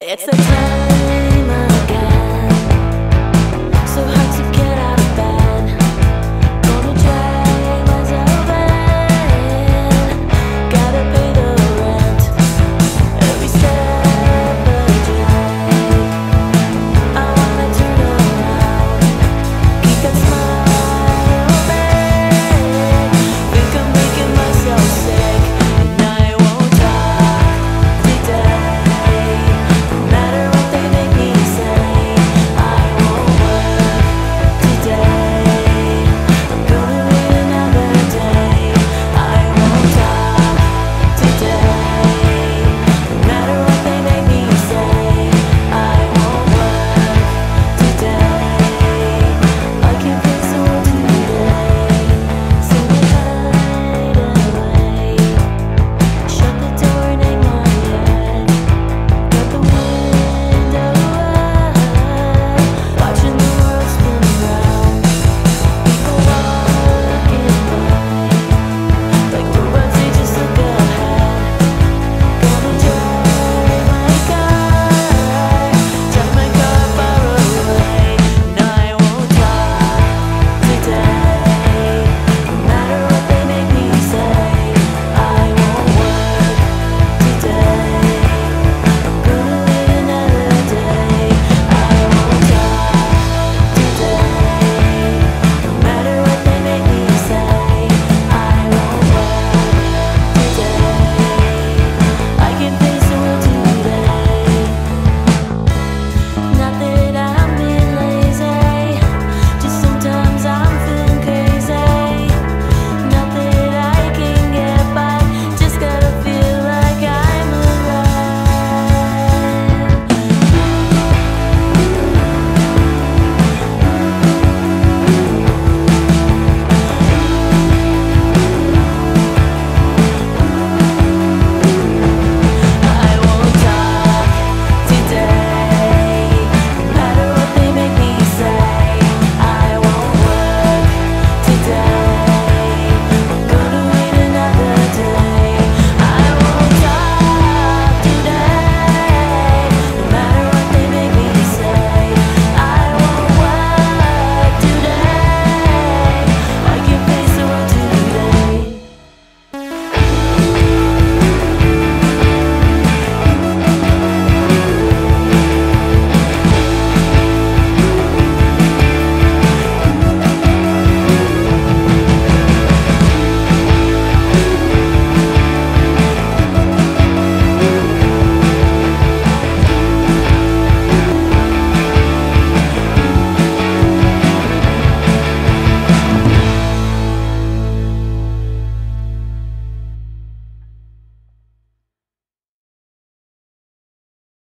It's a time.